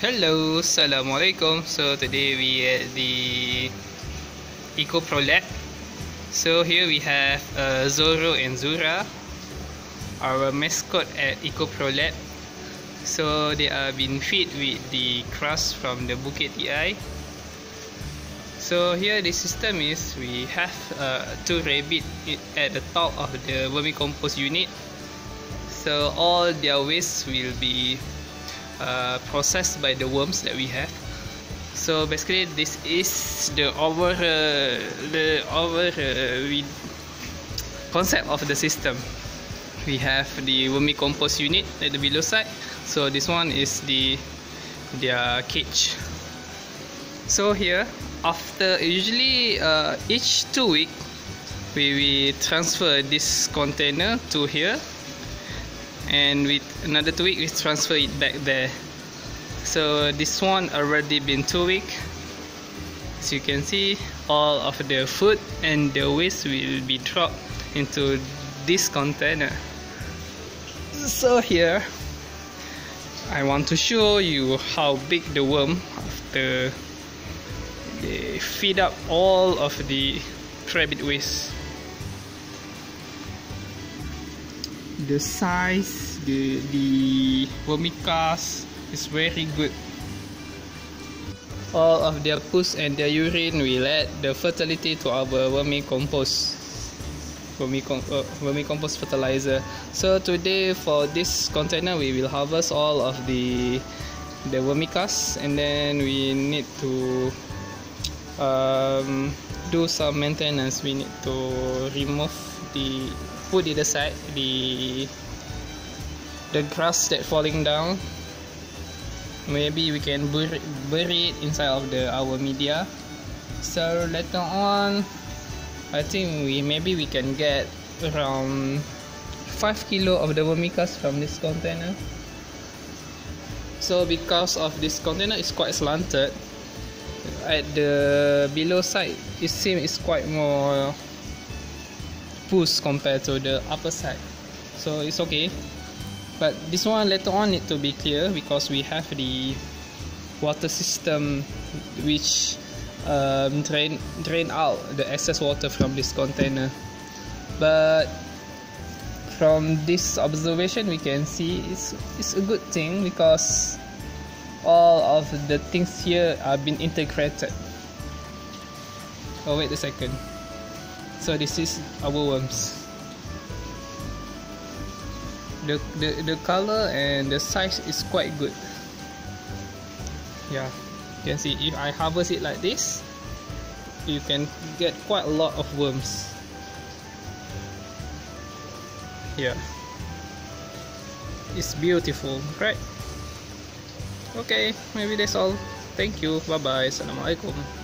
Hello, Assalamualaikum. So today we at the Eco Pro Lab. So here we have uh, Zoro and Zura, our mascot at Eco Pro Lab. So they are being fed with the crust from the Bukit TI. So here the system is we have uh, two rabbit at the top of the vermicompost unit. So all their waste will be uh, processed by the worms that we have. So basically, this is the over uh, the over uh, concept of the system. We have the vermicompost unit at the below side. So this one is the their cage. So here, after usually uh, each two week, we we transfer this container to here and with another two week we transfer it back there. So this one already been two week. As you can see all of the food and the waste will be dropped into this container. So here I want to show you how big the worm after they feed up all of the rabbit waste the size the the vermicast is very good. All of their pus and their urine will add the fertility to our vermicompost vermicom uh, vermicompost fertilizer. So today for this container we will harvest all of the the vermicast and then we need to um, do some maintenance we need to remove the put it aside the the grass that falling down. Maybe we can bury, bury it inside of the our media. So later on I think we maybe we can get around 5 kilo of the vermicast from this container. So because of this container is quite slanted at the below side it seems it's quite more push compared to the upper side. So it's okay. But this one later on need to be clear because we have the water system which um, drain drain out the excess water from this container. But from this observation we can see it's, it's a good thing because all of the things here have been integrated. Oh wait a second. So this is our worms. The, the the color and the size is quite good. Yeah. You can see if I harvest it like this you can get quite a lot of worms. Yeah. It's beautiful right okay maybe that's all. Thank you. Bye bye assalamualaikum